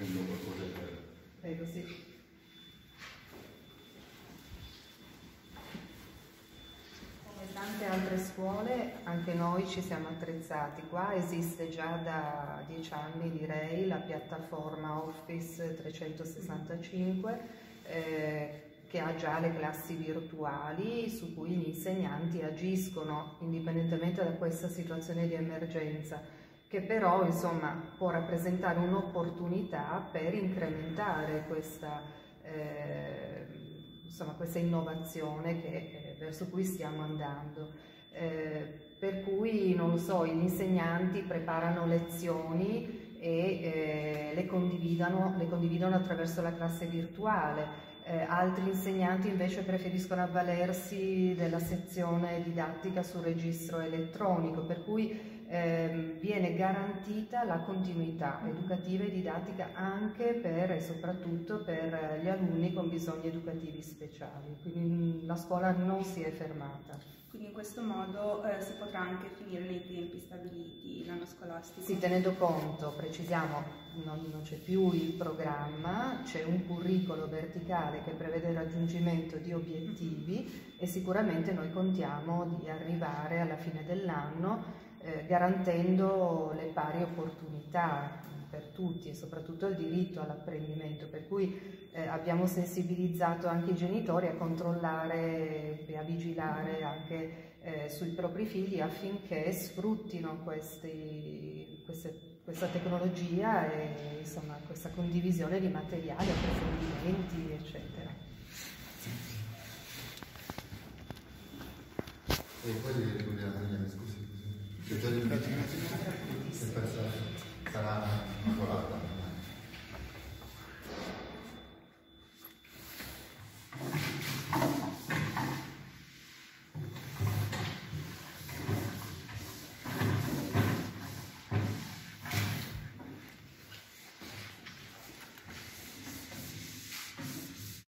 facendo qualcosa per... Prego, sì. Come tante altre scuole, anche noi ci siamo attrezzati. Qua esiste già da dieci anni, direi, la piattaforma Office 365 eh, che ha già le classi virtuali su cui gli insegnanti agiscono indipendentemente da questa situazione di emergenza che però insomma, può rappresentare un'opportunità per incrementare questa, eh, insomma, questa innovazione che, eh, verso cui stiamo andando. Eh, per cui, non lo so, gli insegnanti preparano lezioni e eh, le, condividono, le condividono attraverso la classe virtuale. Eh, altri insegnanti invece preferiscono avvalersi della sezione didattica sul registro elettronico, per cui eh, viene garantita la continuità educativa e didattica anche per e soprattutto per gli alunni con bisogni educativi speciali, quindi mm, la scuola non si è fermata. In questo modo eh, si potrà anche finire nei tempi stabiliti l'anno scolastico? Sì, tenendo conto, precisiamo, non, non c'è più il programma, c'è un curricolo verticale che prevede il raggiungimento di obiettivi e sicuramente noi contiamo di arrivare alla fine dell'anno eh, garantendo le pari opportunità per tutti e soprattutto il diritto all'apprendimento, per cui eh, abbiamo sensibilizzato anche i genitori a controllare e a vigilare anche eh, sui propri figli affinché sfruttino questi, queste, questa tecnologia e insomma, questa condivisione di materiali, approfondimenti, eccetera. E poi devi gli scusi. Che già di sarà una volata.